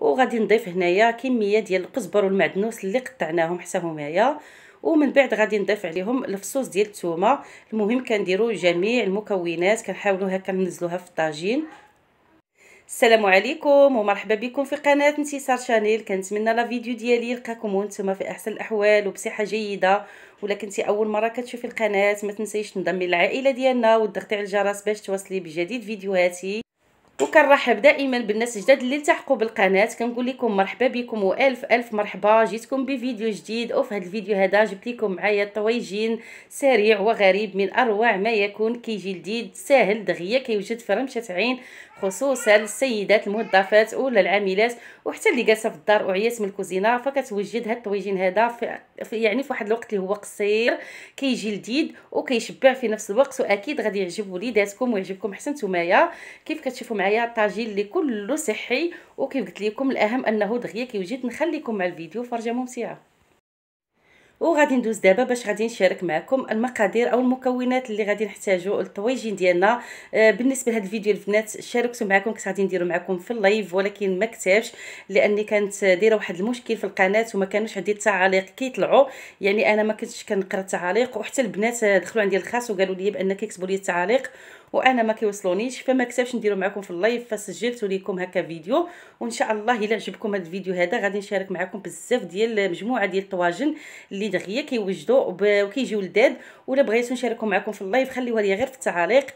وغادي نضيف هنايا كمية ديال القزبر والمعدنوس اللي قطعناهم حتى همايا ومن بعد غادي نضيف عليهم الفصوص ديال الثومه المهم كنديروا جميع المكونات كنحاولوا هكا ننزلوها في الطاجين. السلام عليكم ومرحبا بكم في قناة انتصار شانيل. كنتمنى لا فيديو ديالي يلقاكم وأنتم في أحسن الأحوال وبصحة جيدة. ولا كنتي أول مرة كتشوفي القناة ما تنسيش تنضمي للعائله ديالنا وتضغطي على الجرس باش توصلي بجديد فيديوهاتي. وكنرحب دائما بالناس الجداد اللي التحقوا بالقناة. كنقول لكم مرحبا بكم وألف ألف مرحبا. جيتكم بفيديو جديد وفي هذا الفيديو هذا جبت لكم معايا طويجين سريع وغريب من أروع ما يكون. كيجي جديد ساهل دغيا كيوجد في رمشه عين. خصوصا السيدات الموظفات ولا العاملات وحتى اللي جالسة في الدار وعيات من الكوزينة فكتوجد هاد الطويجين هذا في, يعني في واحد الوقت اللي هو قصير كيجي لذيذ وكيشبع في نفس الوقت وأكيد غادي يعجب وليداتكم ويعجبكم. حتى نتومايا كيف كتشوفوا معايا؟ الطاجين اللي كله صحي وكيف قلت لكم الأهم أنه دغيا كيوجد نخليكم مع الفيديو فرجة ممتعة. وغادي ندوز دابا باش غادي نشارك معكم المقادير أو المكونات اللي غادي نحتاجو الطويجين ديالنا. آه بالنسبة لهذا الفيديو البنات شاركت معكم كنت غادي نديرو معكم في ال live ولكن ما كتبش لأني كانت دايرة واحد المشكل في القناة وما كانوش عندي التعاليق كيطلعوا. يعني أنا ما كنتش كنقرأ التعاليق وحتى البنات دخلوا عندي الخاص وقالوا لي بان كيكتبوا لي التعاليق. وأنا ما كيوصلونيش فما كتبش نديرو معكم في ال live فسجلت لكم هكا فيديو وإن شاء الله إلا عجبكم هذا الفيديو هذا غادي نشارك معكم بزاف ديال مجموعة ديال الطواجن اللي دغيا كيوجدوا وكيجيو لذاذ ولا بغيتو نشارككم معكم في ال live خليوها لي غير في التعاليق.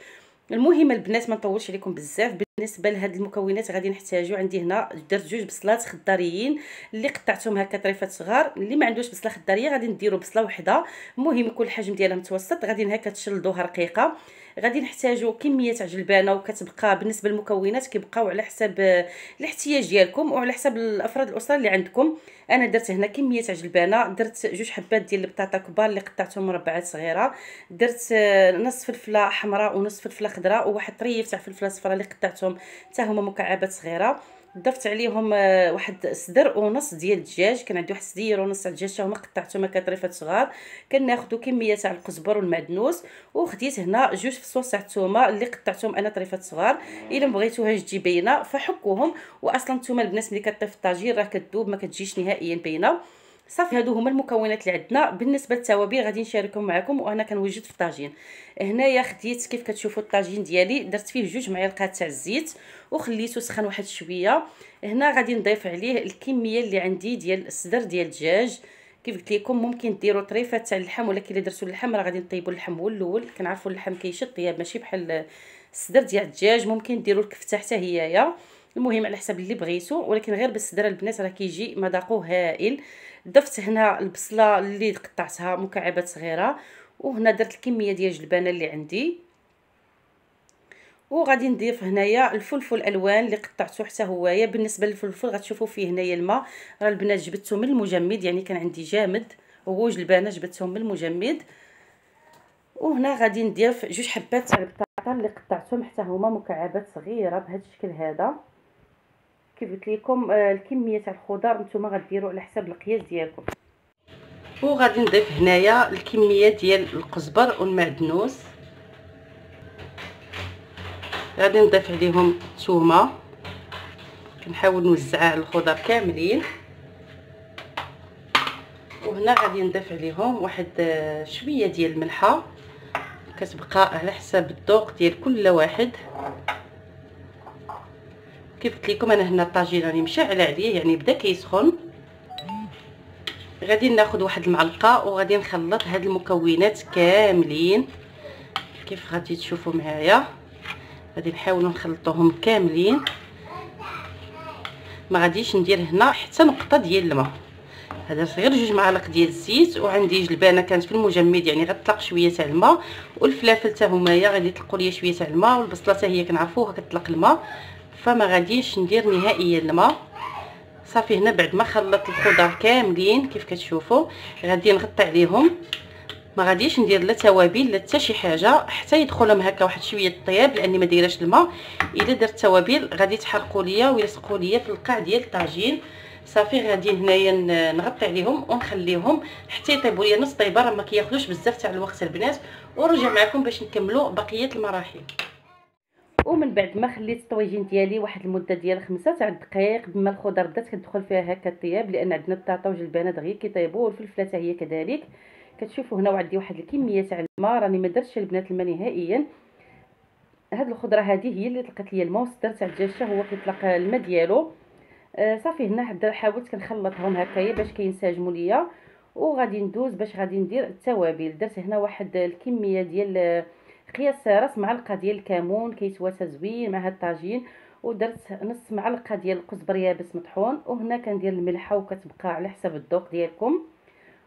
المهم البنات ما نطولش عليكم بزاف بالنسبة لهاد المكونات غادي نحتاجو عندي هنا درت جوج بصلات خضاريين اللي قطعتهم هكا طريفات صغار اللي ما عندوش بصلة خضارية غادي نديرو بصلة وحدة. المهم يكون الحجم ديالها متوسط غادي هكا تشلدوها رقيقة. غادي نحتاجو كمية تاع جلبانه وكتبقى بالنسبة للمكونات كيبقاو على حسب الاحتياج ديالكم وعلى حسب الأفراد الأسرة اللي عندكم. أنا درت هنا كمية تاع جلبانه درت جوج حبات ديال البطاطا كبار اللي قطعتهم مربعات صغيرة درت نص فلفلة حمراء ونص فلفلة خضراء وواحد طريف تاع فلفلة صفراء اللي قطعتهم حتى هما مكعبات صغيرة. ضفت عليهم آه، واحد صدر ونص ديال الدجاج. كان عندي واحد صدير ونص تاع الدجاج. هما قطعتهم هكا طريفات صغار. كناخذوا كمية تاع القزبر والمعدنوس. وخديت هنا جوج فصوص تاع الثومه اللي قطعتهم أنا طريفات صغار. إلا بغيتوها تجي باينة فحكوهم. واصلا الثومه البنات ملي كطيف الطاجين راه كتذوب ما كتجيش نهائيا باينة. صافي هادو هما المكونات اللي عندنا. بالنسبة للتوابل غادي نشاركهم معكم وأنا كنوجد في الطاجين. هنايا خديت كيف كتشوفوا الطاجين ديالي درت فيه جوج معالق تاع الزيت وخليته سخن واحد شوية. هنا غادي نضيف عليه الكمية اللي عندي ديال الصدر ديال الدجاج. كيف قلت لكم ممكن ديروا طريفة تاع اللحم ولكن الا درتوا اللحم راه غادي نطيبوا اللحم هو الأول كنعرفوا اللحم كيشد طياب ماشي بحال الصدر ديال الدجاج. ممكن ديروا الكفتة حتى هيايا. المهم على حسب اللي بغيتو ولكن غير بالصدر البنات راه كيجي مذاقه هائل. ضفت هنا البصلة اللي قطعتها مكعبات صغيرة وهنا درت الكمية ديال الجلبانه اللي عندي. وغادي نضيف هنايا الفلفل الالوان اللي قطعته حتى هويا بالنسبة للفلفل غتشوفوا فيه هنايا الماء. راه البنات جبدته من المجمد يعني كان عندي جامد. وهو جلبانة جبدتهم من المجمد. وهنا غادي نضيف جوج حبات تاع البطاطا اللي قطعتهم حتى هما مكعبات صغيرة بهذا الشكل هذا. كيف قلت لكم آه، الكمية تاع الخضار نتوما غديروا على حسب القياس ديالكم. وغادي نضيف هنايا الكمية ديال القزبر والمعدنوس. غادي نضيف عليهم الثومه كنحاول نوزعها على الخضر كاملين. وهنا غادي نضيف عليهم واحد آه، شوية ديال الملحه كتبقى على حسب الذوق ديال كل واحد. كيف قلت لكم أنا هنا الطاجين راني مشعله عليه يعني بدا كيسخن. غادي ناخذ واحد المعلقة وغادي نخلط هاد المكونات كاملين. كيف غادي تشوفوا معايا؟ غادي نحاولوا نخلطوهم كاملين. ما غاديش ندير هنا حتى نقطة ديال الماء. هذا غير جوج معالق ديال الزيت وعندي جلبانة كانت في المجمد يعني غتطلق شوية تاع الماء والفلافل حتى همايا غادي يطلقوا ليا شوية تاع الماء والبصلة حتى هي كنعرفوها كتطلق الماء. فما غاديش ندير نهائيا الماء. صافي هنا بعد ما خلطت الخضر كاملين كيف كتشوفوا. غادي نغطي عليهم. ما غاديش ندير لا توابل لا حتى شي حاجة حتى يدخلهم هكا واحد شوية الطياب لأني ما دايراش الماء. إلا درت توابل غادي تحرقوا ليا ويلصقوا ليا في القاع ديال الطاجين. صافي غادي هنايا نغطي عليهم ونخليهم. حتى يطيبوا ليا نص طيبة راه ما كياخذوش بزاف تاع الوقت البنات. ونرجع معكم باش نكملوا بقية المراحل. ومن بعد ما خليت الطويجين ديالي واحد المدة ديال خمسة تاع الدقائق بما الخضر بدات كتدخل فيها هكا الطياب لأن عندنا البطاطا والجلبانات غير كيطيبوا والفلفلة حتى هي كذلك. كتشوفوا هنا وعندي واحد الكمية تاع الماء راني ما درتش البنات الماء نهائيا. هاد الخضرة هذه هي اللي طلقت لي درت على الدجاجه هو كيطلق الماء ديالو. آه صافي هنا حاولت كنخلطهم هكايا باش كينسجموا ليا. وغادي ندوز باش غادي ندير التوابل. درت هنا واحد الكمية ديال قياس راس معلقة ديال الكمون كيتواسى زوين مع هاد الطاجين ودرت نص معلقة ديال القزبر يابس مطحون وهنا كندير الملحة وكتبقى على حسب الذوق ديالكم.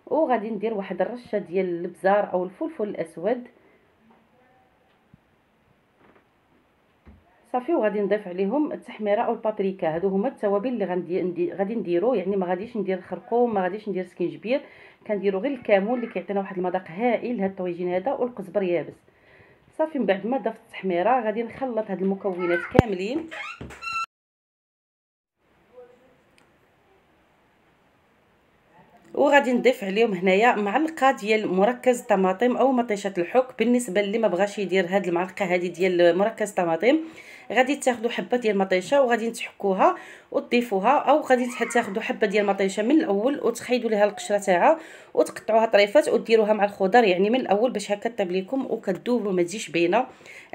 وغادي ندير واحد الرشة ديال البزار أو الفلفل الأسود. صافي وغادي نضيف عليهم التحميرة أو البابريكا. هادو هما التوابل اللي غندي غادي نديرو. يعني ما غاديش ندير خرقوم ما غاديش ندير سكينجبير كنديرو غير الكمون اللي كيعطينا واحد المذاق هائل لهاد الطويجين هذا والقزبر يابس صافي من بعد ما ضفت التحميرة غادي نخلط هاد المكونات كاملين. وغادي نضيف عليهم هنايا معلقة ديال مركز طماطم أو مطيشة الحك. بالنسبة اللي ما بغاش يدير هاد المعلقة هذه ديال مركز طماطم غادي تاخذوا حبة ديال المطيشه وغادي تحكوها وتضيفوها أو غادي تاخذوا حبة ديال المطيشه من الأول وتخيدوا ليها القشرة تاعها وتقطعوها طريفات وديروها مع الخضر يعني من الأول باش هكا طيب لكم وكتذوب وما تجيش باينة.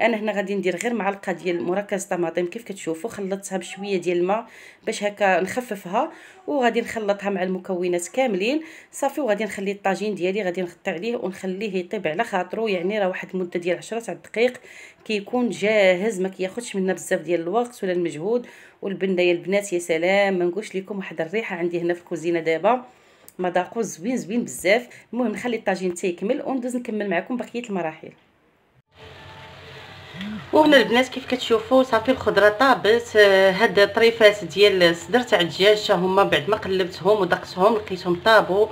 أنا هنا غادي ندير غير معلقة ديال مركز طماطم كيف كتشوفوا خلطتها بشوية ديال الماء باش هكا نخففها وغادي نخلطها مع المكونات كاملين. صافي وغادي نخلي الطاجين ديالي غادي نغطي عليه ونخليه يطيب على خاطرو يعني راه واحد المدة ديال 10 تاع الدقائق كيكون جاهز ما كياخذش منا بزاف ديال الوقت ولا المجهود. والبنه يا البنات يا سلام ما نقولش لكم واحد الريحة عندي هنا في الكوزينة دابا. مذاقو زوين زوين بزاف. المهم نخلي الطاجين تيكمل وندوز نكمل معكم بقية المراحل. وهنا البنات كيف كتشوفوا صافي الخضرة طابت. آه، هاد الطريفات ديال الصدر تاع الدجاج هما بعد ما قلبتهم ودقتهم لقيتهم طابوا.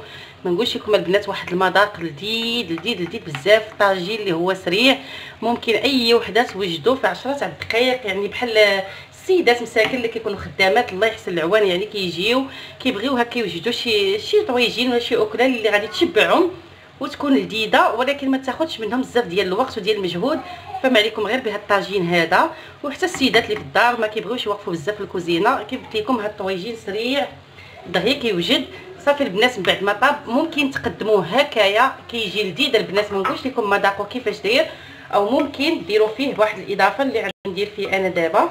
ما نقولش لكم البنات واحد المذاق لذيذ لذيذ لذيذ بزاف. طاجين اللي هو سريع. ممكن أي وحدة توجدوا في 10 تاع الدقائق يعني بحال السيدات مساكن اللي كيكونوا خدامات الله يحسن العوان يعني كيجيو كيبغيو هكا يوجدوا شي شي طويجين ولا شي اكله اللي غادي تشبعهم وتكون لذيذة. ولكن ما تاخذش منهم بزاف ديال الوقت وديال المجهود. فما عليكم غير بهذا الطاجين هذا. وحتى السيدات اللي في الدار ما كيبغيوش يوقفوا بزاف في الكوزينة. قلت لكم هذا الطويجين سريع دغيا كيوجد. صافي البنات من بعد ما طاب ممكن تقدموه هكايا كيجي لذيذ البنات ما نقولش لكم مذاقو كيفاش داير أو ممكن ديروا فيه واحد الإضافة اللي غادي ندير فيه أنا دابا.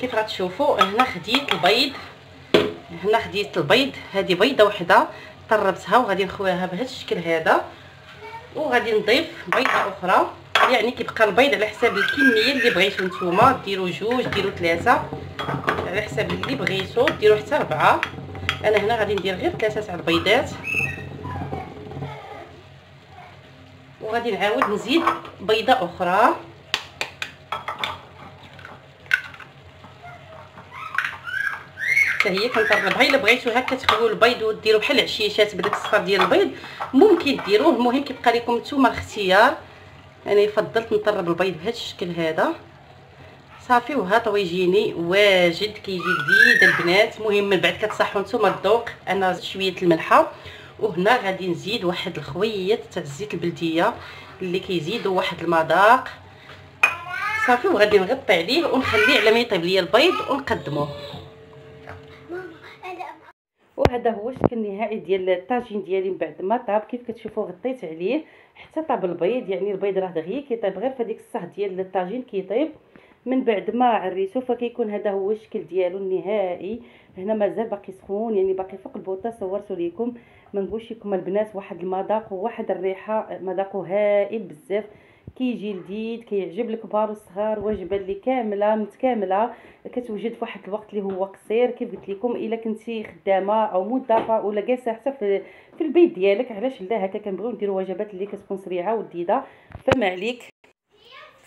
كيف غتشوفوا؟ هنا خديت البيض هنا خديت البيض هذه بيضة وحدة طربتها وغادي نخويها بهذا الشكل هذا. وغادي نضيف بيضة أخرى يعني كيبقى البيض على حساب الكمية اللي بغيتو نتوما ديروا جوج ديروا ثلاثة على حساب اللي بغيتو ديروا حتى ربعه أنا هنا غادي ندير غير ثلاثة تاع البيضات. وغادي نعاود نزيد بيضة أخرى. حتى هي كنطربها. إلا بغيتو هكا تخويو البيض وديروا بحال العشيشات بداك الصفر ديال البيض ممكن ديروه. المهم كيبقى لكم نتوما الاختيار. أنا فضلت نطرب البيض بهذا الشكل هذا. صافي وها طويجيني واجد كيجي لذيذ البنات. المهم من بعد كتصحوا نتوما الذوق أنا شوية الملحة. وهنا غادي نزيد واحد الخويط تاع الزيت البلدية اللي كيزيدوا واحد المذاق. صافي وغادي نغطي عليه ونخليه على ما يطيب ليا البيض ونقدموه. وهذا هو الشكل النهائي ديال الطاجين ديالي من بعد ما طاب. كيف كتشوفوا غطيت عليه حتى طاب البيض يعني البيض راه دغيا كيطيب غير في الصح ديال الطاجين كيطيب. من بعد ما عريتو فكيكون هذا هو الشكل ديالو النهائي. هنا مازال باقي سخون يعني باقي فوق البوطة. صورته لكم ما نقولش لكم البنات واحد المذاق وواحد الريحة مذاقه هائل بزاف. كيجي لذيذ كيعجب الكبار والصغار وجبة اللي كاملة متكاملة. كتوجد في واحد الوقت اللي هو قصير. كيف قلت لكم إلا كنتي خدامة أو موظفة ولا جالسة حتى في, البيت ديالك علاش لا؟ هكا كنبغيو نديروا وجبات اللي كتكون سريعه ولذيذة. فما عليك.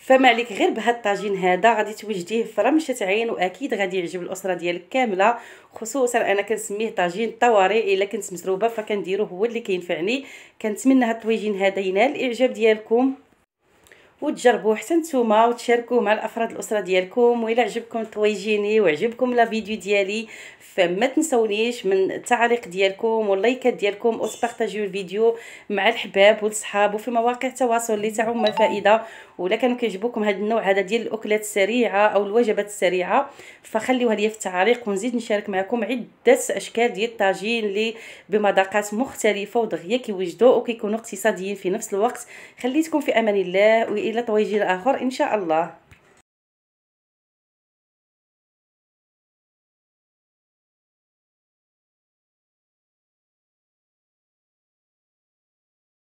فما عليك غير بهاد الطاجين هذا غادي توجديه في رمشة عين وأكيد غادي يعجب الأسرة ديالك كاملة خصوصا أنا كنسميه طاجين طوارئ إلا كنت مسروبة فكنديرو هو اللي كينفعني. كنتمنى هاد الطويجين هذا ينال الاعجاب ديالكم. وتجربوه حتى نتوما وتشاركوه مع الأفراد الأسرة ديالكم وإلا عجبكم طويجيني وعجبكم لا فيديو ديالي فما تنسونيش من التعاليق ديالكم واللايكات ديالكم وتبارطاجيو الفيديو مع الحباب والصحاب وفي مواقع التواصل اللي تعم الفائدة. ولا كانوا كيعجبوكم هذا النوع هذا ديال الأكلات السريعة أو الوجبات السريعة فخليوها لي في التعاليق ونزيد نشارك معكم عدة أشكال ديال الطاجين اللي بمذاقات مختلفة ودغيا كيوجدوا وكيكونوا اقتصاديين في نفس الوقت. خليتكم في أمان الله وإلى طويجين اخر إن شاء الله.